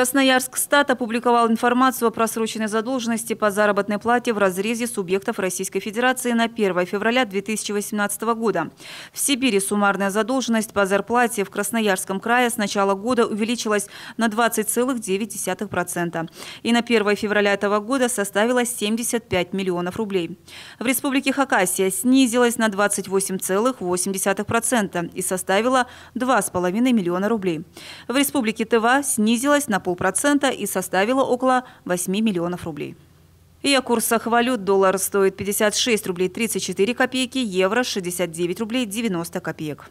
Красноярск Стат опубликовал информацию о просроченной задолженности по заработной плате в разрезе субъектов Российской Федерации на 1 февраля 2018 года. В Сибири суммарная задолженность по зарплате в Красноярском крае с начала года увеличилась на 20,9%. И на 1 февраля этого года составила 75 миллионов рублей. В Республике Хакасия снизилась на 28,8% и составила 2,5 миллиона рублей. В Республике Тыва снизилась на полпроцента и составила около 8 миллионов рублей. И о курсах валют доллар стоит 56 рублей 34 копейки, евро 69 рублей 90 копеек.